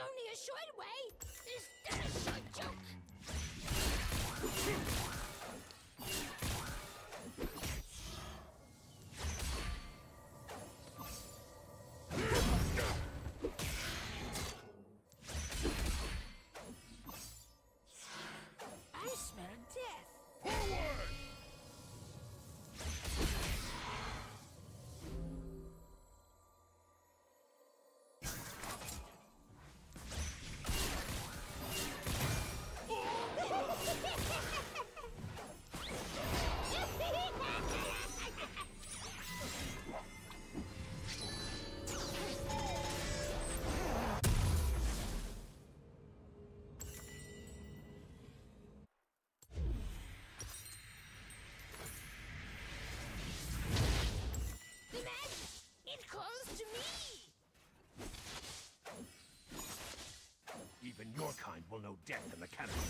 only a short way. Is that a short joke? death the mechanics.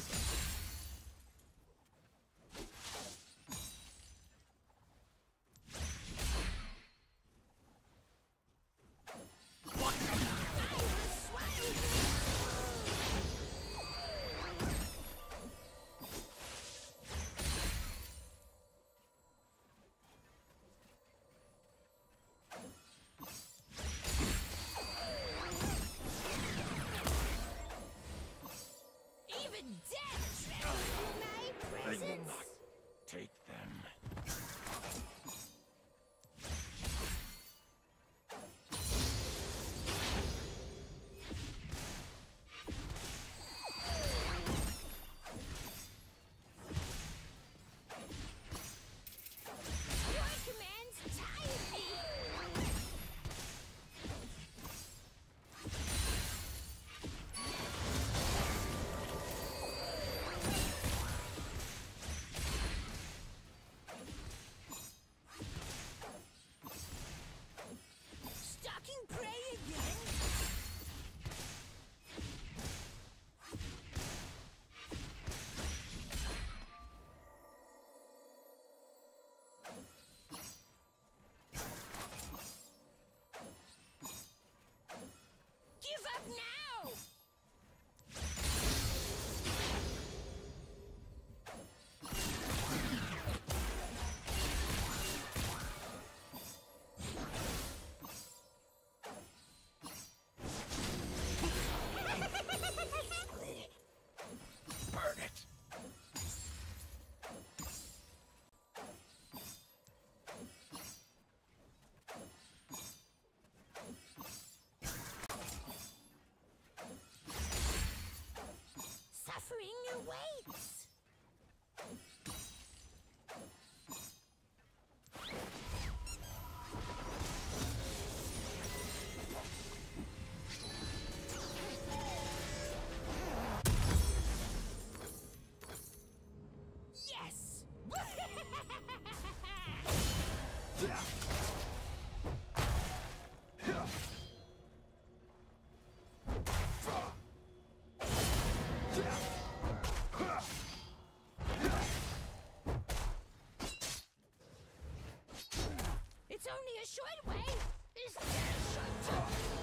you should wait. Instead, shut up.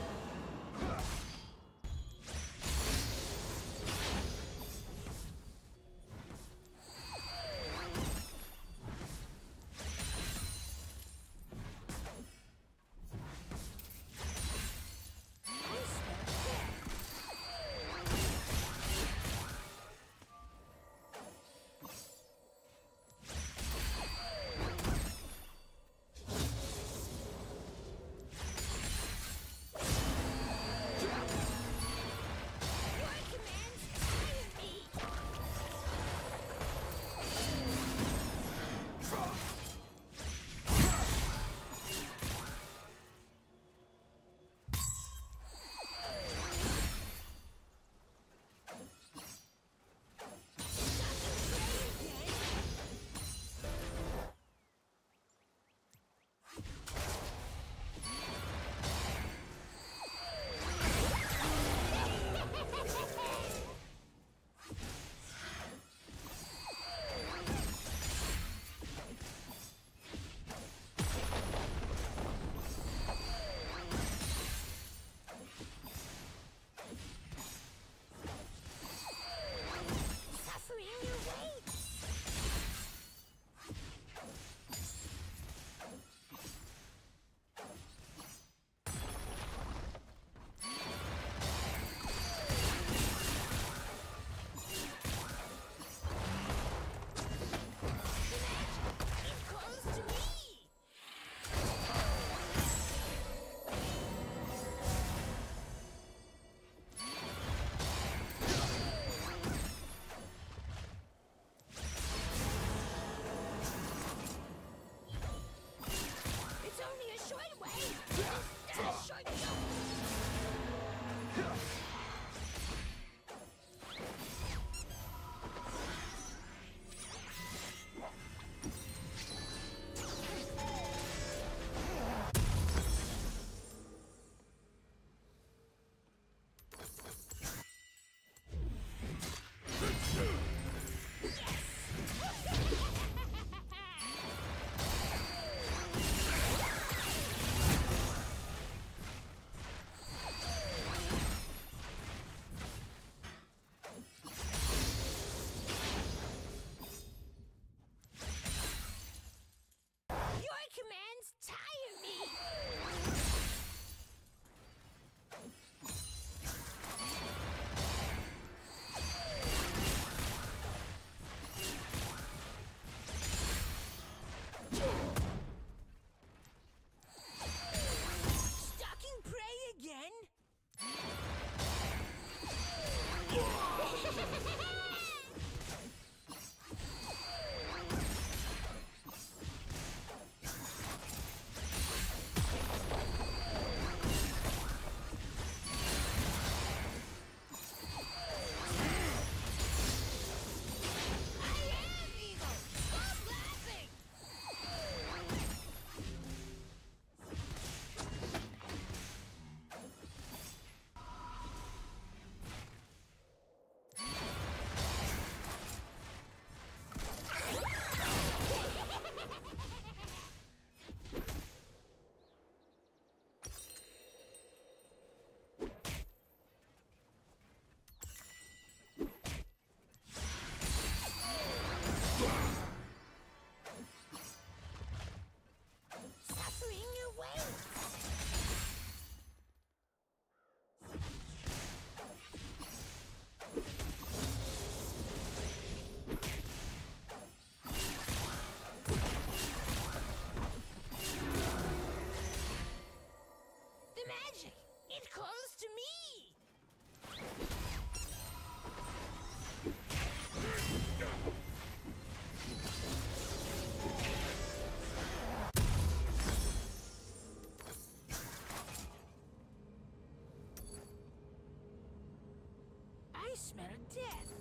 Of death.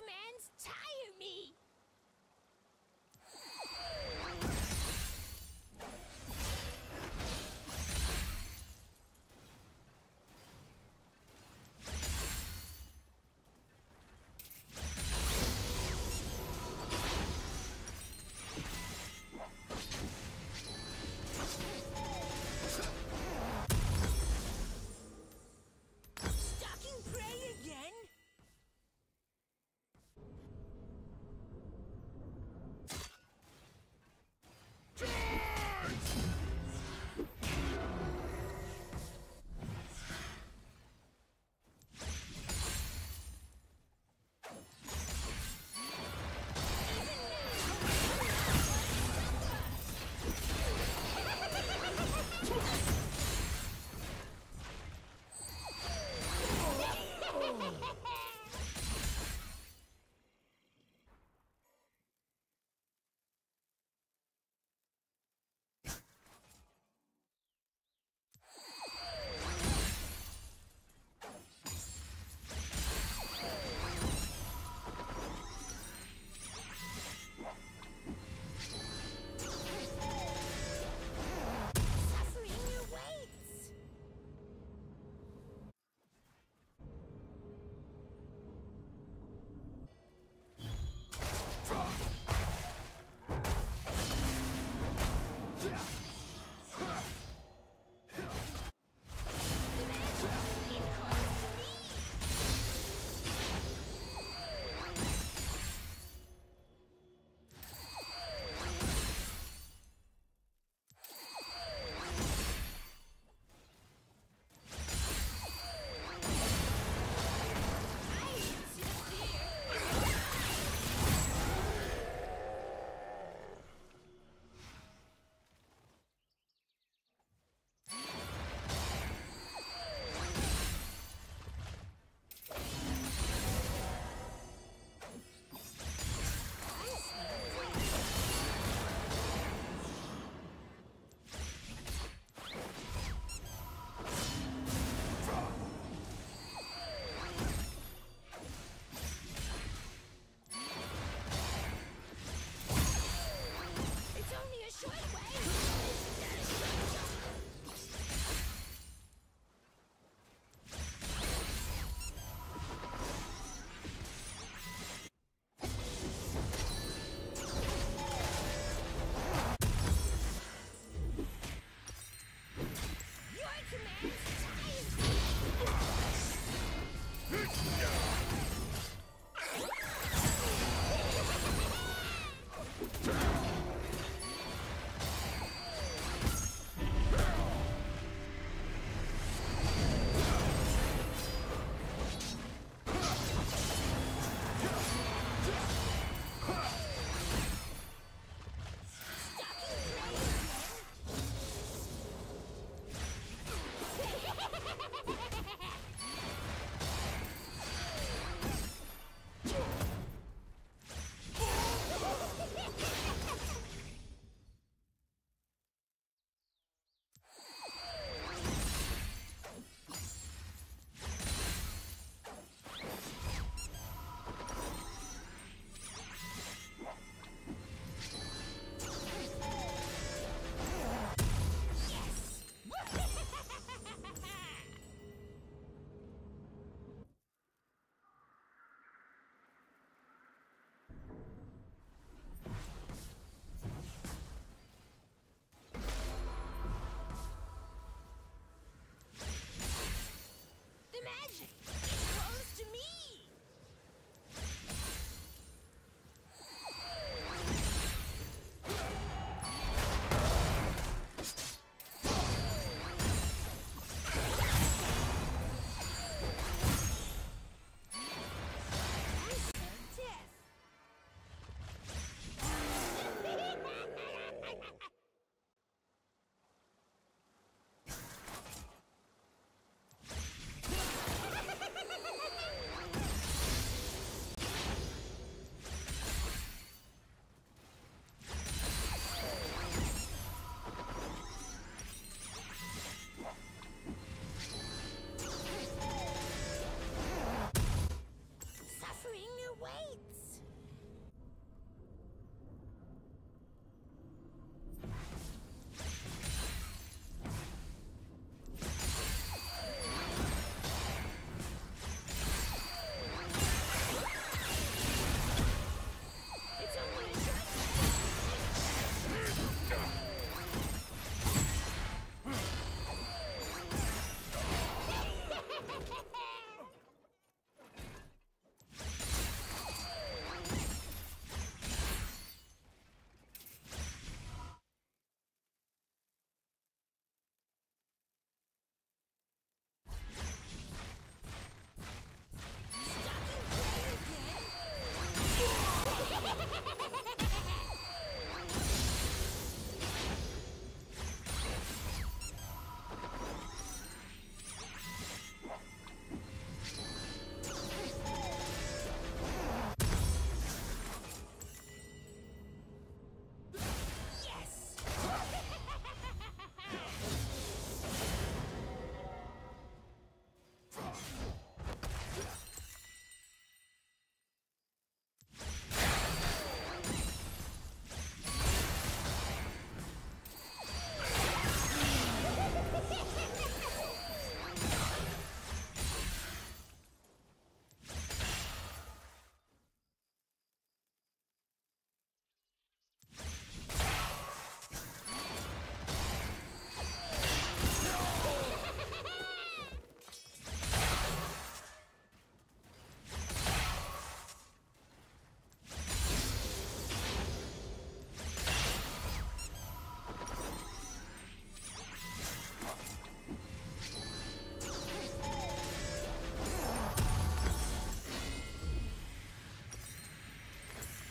Me!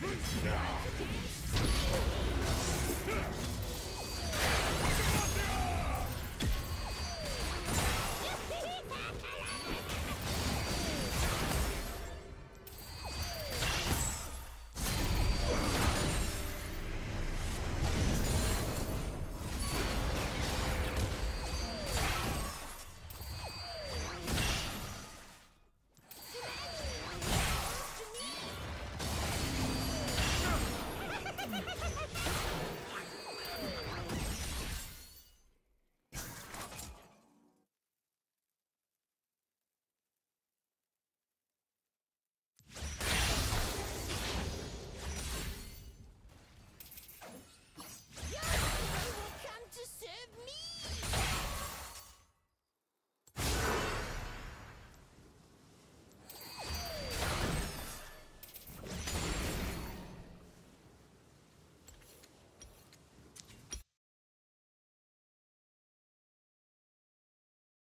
Now.